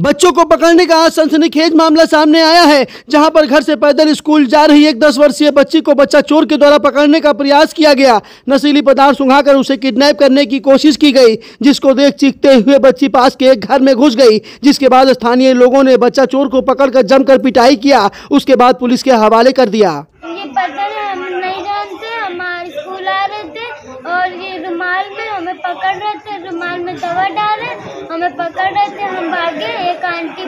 बच्चों को पकड़ने का आज सनसनीखेज मामला सामने आया है, जहाँ पर घर से पैदल स्कूल जा रही एक दस वर्षीय बच्ची को बच्चा चोर के द्वारा पकड़ने का प्रयास किया गया। नशीली पदार्थ सुंघाकर उसे किडनैप करने की कोशिश की गई, जिसको देख चीखते हुए बच्ची पास के एक घर में घुस गई, जिसके बाद स्थानीय लोगों ने बच्चा चोर को पकड़कर जमकर पिटाई किया, उसके बाद पुलिस के हवाले कर दिया। ये हमें पकड़ रहे थे, रुमाल में दवा डाले, हमें पकड़ रहे थे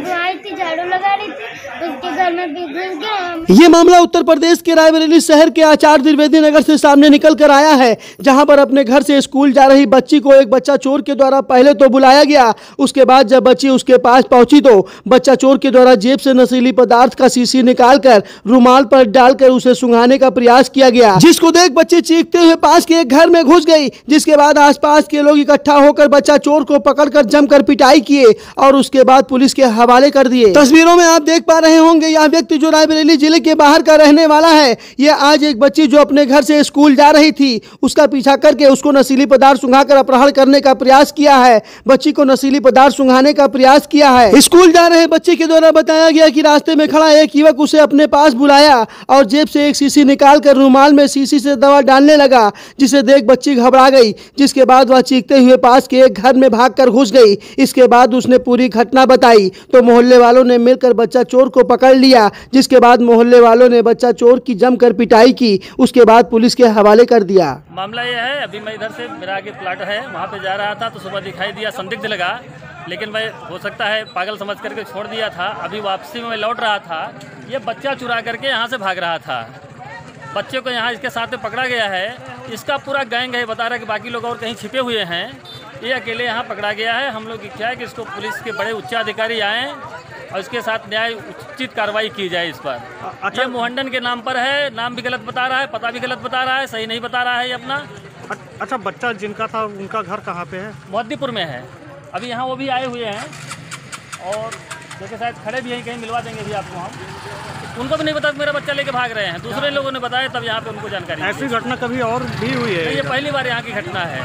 हम झाड़ू लगा रही थी। उसके घर में भी घुस हम। ये मामला उत्तर प्रदेश के रायबरेली शहर के आचार्य द्विवेदी नगर से सामने निकल कर आया है, जहाँ पर अपने घर से स्कूल जा रही बच्ची को एक बच्चा चोर के द्वारा पहले तो बुलाया गया, उसके बाद जब बच्ची उसके पास पहुँची तो बच्चा चोर के द्वारा जेब से नशीली पदार्थ का शीशी निकाल कर रुमाल पर डालकर उसे सुंघाने का प्रयास किया गया, जिसको देख बच्ची चीखते हुए पास के एक घर में घुस गई, जिसके बाद आसपास के लोग इकट्ठा होकर बच्चा चोर को पकड़कर जमकर पिटाई किए और उसके बाद पुलिस के हवाले कर दिए। तस्वीरों में आप देख पा रहे होंगे, यह व्यक्ति जो रायबरेली ज़िले के बाहर का रहने वाला है ये आज एक बच्ची जो अपने घर से स्कूल जा रही थी, उसका पीछा करके उसको नशीली पदार्थ सुंघाकर अपहरण करने का प्रयास किया है। बच्ची को नशीली पदार्थ सुंघाने का प्रयास किया है। स्कूल जा रहे बच्चे के द्वारा बताया गया कि रास्ते में खड़ा एक युवक उसे अपने पास बुलाया और जेब से एक शीशी निकाल कर रूमाल में शीशी से दवा डालने लगा, जिसे देख बच्ची घबरा गई, जिसके बाद वह चीखते हुए पास के एक घर में भागकर घुस गई। इसके बाद उसने पूरी घटना बताई। तो मोहल्ले वालों ने मिलकर बच्चा चोर को पकड़ लिया, जिसके बाद मोहल्ले वालों ने बच्चा चोर की जमकर पिटाई की, उसके बाद पुलिस के हवाले कर दिया। मामला यह है, अभी मैं इधर से, मेरा आगे प्लाट है, वहाँ पे जा रहा था तो सुबह दिखाई दिया, संदिग्ध लगा, लेकिन मैं हो सकता है, पागल समझ करके छोड़ दिया था, अभी वापसी में मैं लौट रहा था, ये बच्चा चुरा करके यहाँ से भाग रहा था। बच्चे को यहाँ इसके साथ में पकड़ा गया है, इसका पूरा गैंग है, बता रहा है कि बाकी लोग और कहीं छिपे हुए हैं, ये अकेले यहाँ पकड़ा गया है, हम लोग क्या है कि इसको पुलिस के बड़े उच्चाधिकारी आएँ और इसके साथ न्याय उचित कार्रवाई की जाए इस पर। अच्छा। मोहंडन के नाम पर है नाम भी गलत बता रहा है पता भी गलत बता रहा है सही नहीं बता रहा है ये अपना। अच्छा बच्चा जिनका था उनका घर कहाँ पे है? मोहद्दीपुर में है। अभी यहाँ वो भी आए हुए हैं और देखिए शायद खड़े भी हैं कहीं मिलवा देंगे भी आपको हम। उनको भी नहीं पता मेरा बच्चा लेके भाग रहे हैं। दूसरे लोगों ने बताया तब यहाँ पे उनको जानकारी ऐसी घटना कभी और भी हुई है ये पहली बार यहाँ की घटना है।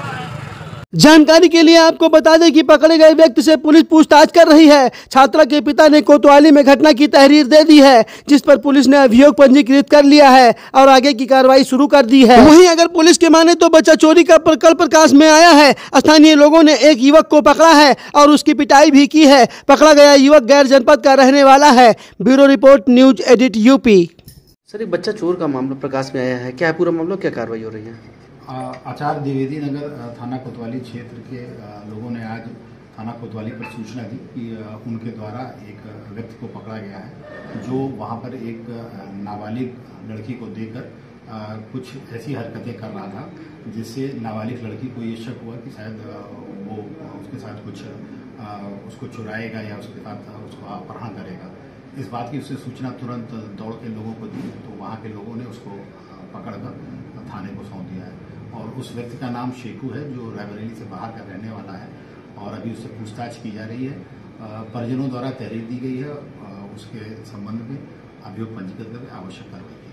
जानकारी के लिए आपको बता दें कि पकड़े गए व्यक्ति से पुलिस पूछताछ कर रही है। छात्रा के पिता ने कोतवाली में घटना की तहरीर दे दी है, जिस पर पुलिस ने अभियोग पंजीकृत कर लिया है और आगे की कार्रवाई शुरू कर दी है। वहीं अगर पुलिस के माने तो बच्चा चोरी का प्रकल प्रकाश में आया है। स्थानीय लोगों ने एक युवक को पकड़ा है और उसकी पिटाई भी की है। पकड़ा गया युवक गैर जनपद का रहने वाला है। Bureau report, news edit, UP. Sir एक बच्चा चोर का मामला प्रकाश में आया है। क्या पूरा मामला क्या कार्रवाई हो रही है? आचार्य द्विवेदी नगर थाना कोतवाली क्षेत्र के लोगों ने आज थाना कोतवाली पर सूचना दी कि उनके द्वारा एक व्यक्ति को पकड़ा गया है, जो वहाँ पर एक नाबालिग लड़की को देकर कुछ ऐसी हरकतें कर रहा था, जिससे नाबालिग लड़की को ये शक हुआ कि शायद वो उसके साथ कुछ उसको चुराएगा या उसके साथ उसको अपहरण करेगा। इस बात की उससे सूचना तुरंत दौड़ के लोगों को दी तो वहाँ के लोगों ने उसको पकड़कर थाने को सौंप उस व्यक्ति का नाम शेखू है, जो रायबरेली से बाहर का रहने वाला है और अभी उससे पूछताछ की जा रही है। परिजनों द्वारा तहरीर दी गई है उसके संबंध में अभियोग पंजीकृत करके आवश्यक कार्रवाई